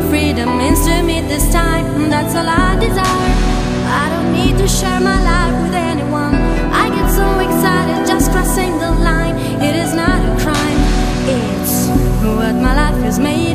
freedom means to me this time. That's all I desire. I don't need to share my life with anyone. I get so excited just crossing the line. It is not a crime, it's what my life is made.